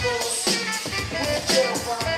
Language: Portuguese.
Deus, o teu.